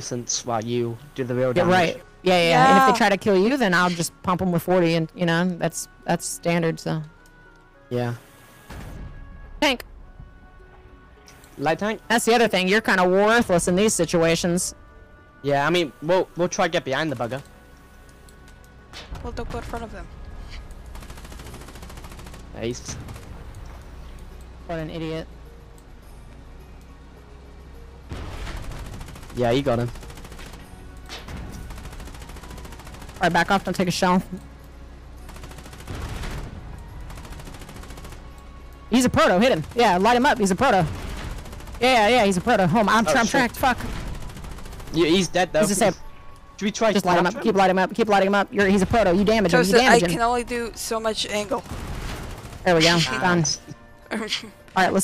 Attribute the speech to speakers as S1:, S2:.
S1: nuisance while you do the real
S2: Yeah,
S1: damage.
S2: right. Yeah, yeah, yeah. And if they try to kill you, then I'll just pump them with 40, and you know that's that's standard. So
S1: Yeah.
S2: tank.
S1: Light tank?
S2: That's the other thing. You're kind of worthless in these situations.
S1: Yeah, I mean, we'll we'll try to get behind the bugger.
S3: Well, don't go in front of them.
S1: Ace.
S2: What an idiot.
S1: Yeah, you got him.
S2: All right, back off. Don't take a shell. He's a proto. Hit him. Yeah, light him up. He's a proto. Yeah, yeah, he's a proto. Home. I'm,
S1: Oh,
S2: I'm tracked. Fuck.
S1: Yeah, he's dead though.
S2: He's just say,
S1: Should we try
S2: just light him up.
S1: capture
S2: Keep lighting him up. Keep lighting him up. You're, he's a proto. You damage him. You
S3: Joseph, I
S2: damage him.
S3: can only do so much angle.
S2: There we go. Done. All right, let's.